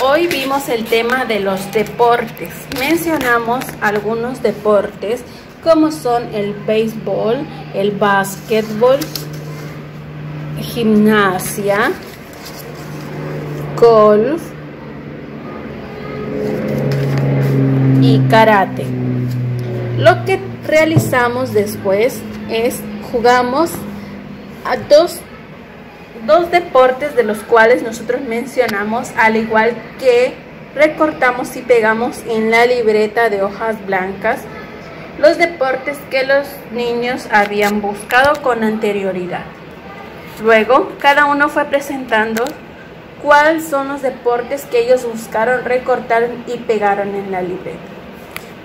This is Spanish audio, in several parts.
Hoy vimos el tema de los deportes. Mencionamos algunos deportes como son el béisbol, el básquetbol, gimnasia, golf y karate. Lo que realizamos después es jugamos a dos, dos deportes de los cuales nosotros mencionamos, al igual que recortamos y pegamos en la libreta de hojas blancas los deportes que los niños habían buscado con anterioridad. Luego, cada uno fue presentando cuáles son los deportes que ellos buscaron, recortaron y pegaron en la libreta.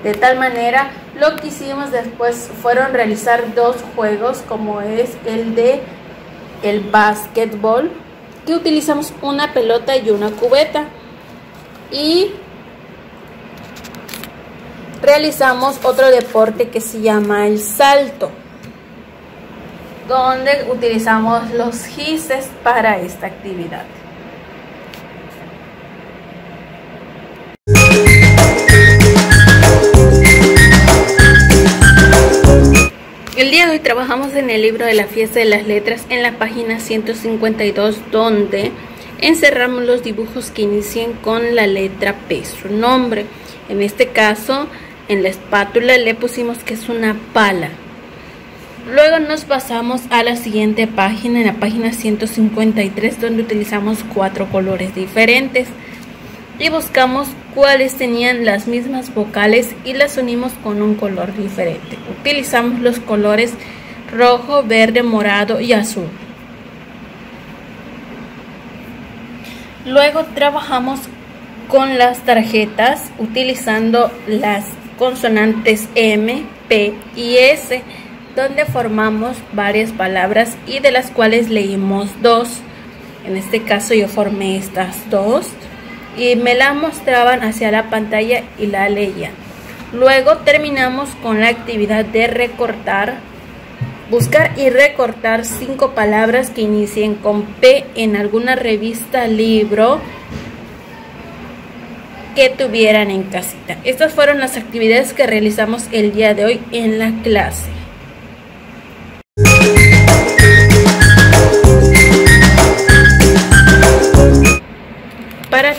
De tal manera, lo que hicimos después fueron realizar dos juegos, como es el de el básquetbol, que utilizamos una pelota y una cubeta. Y realizamos otro deporte que se llama el salto, donde utilizamos los gises para esta actividad. Hoy trabajamos en el libro de la fiesta de las letras en la página 152 donde encerramos los dibujos que inicien con la letra P, su nombre. En este caso, en la espátula le pusimos que es una pala. Luego nos pasamos a la siguiente página, en la página 153, donde utilizamos cuatro colores diferentes y buscamos cuáles tenían las mismas vocales y las unimos con un color diferente. Utilizamos los colores rojo, verde, morado y azul. Luego trabajamos con las tarjetas utilizando las consonantes M, P y S, donde formamos varias palabras y de las cuales leímos dos. En este caso yo formé estas dos y me la mostraban hacia la pantalla y la leía. Luego terminamos con la actividad de recortar, buscar y recortar cinco palabras que inicien con P en alguna revista, libro que tuvieran en casita. Estas fueron las actividades que realizamos el día de hoy en la clase.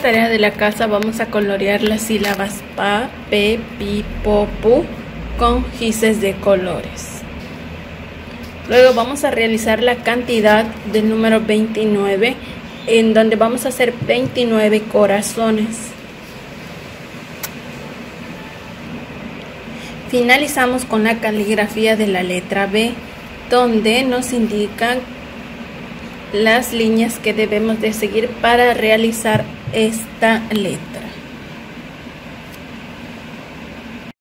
Tarea de la casa vamos a colorear las sílabas pa, pe, pi, po, pu con gises de colores. Luego vamos a realizar la cantidad del número 29 en donde vamos a hacer 29 corazones. Finalizamos con la caligrafía de la letra B donde nos indican las líneas que debemos de seguir para realizar esta letra.